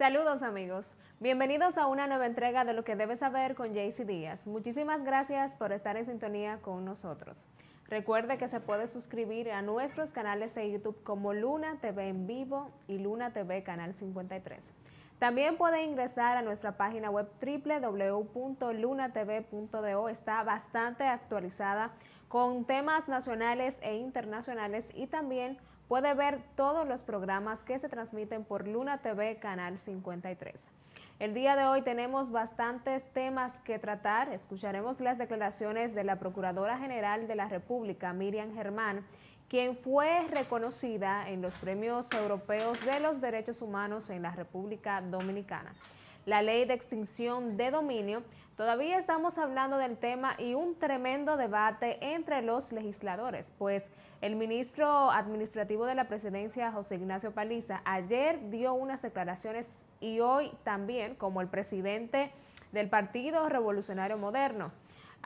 Saludos amigos, bienvenidos a una nueva entrega de lo que debes saber con Jaycee Díaz. Muchísimas gracias por estar en sintonía con nosotros. Recuerde que se puede suscribir a nuestros canales de YouTube como Luna TV en vivo y Luna TV Canal 53. También puede ingresar a nuestra página web www.lunatv.do. Está bastante actualizada con temas nacionales e internacionales y también puede ver todos los programas que se transmiten por Luna TV Canal 53. El día de hoy tenemos bastantes temas que tratar. Escucharemos las declaraciones de la Procuradora General de la República, Miriam Germán, quien fue reconocida en los premios europeos de los derechos humanos en la República Dominicana. La ley de extinción de dominio Todavía estamos hablando del tema y un tremendo debate entre los legisladores, pues el ministro administrativo de la presidencia, José Ignacio Paliza, ayer dio unas declaraciones y hoy también como el presidente del Partido Revolucionario Moderno.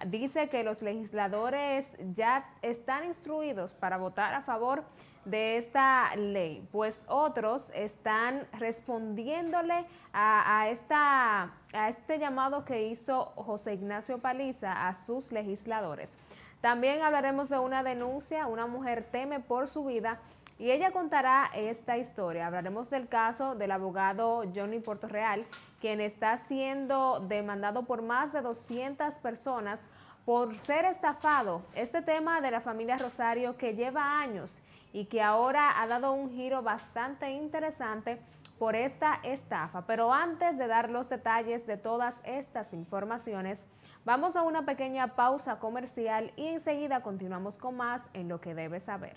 Dice que los legisladores ya están instruidos para votar a favor de esta ley, pues otros están respondiéndole a, esta, a este llamado que hizo José Ignacio Paliza a sus legisladores. También hablaremos de una denuncia, una mujer teme por su vida y ella contará esta historia. Hablaremos del caso del abogado Johnny Portorreal, quien está siendo demandado por más de 200 personas por ser estafado. Este tema de la familia Rosario que lleva años y que ahora ha dado un giro bastante interesante por esta estafa. Pero antes de dar los detalles de todas estas informaciones, vamos a una pequeña pausa comercial y enseguida continuamos con más en lo que debes saber.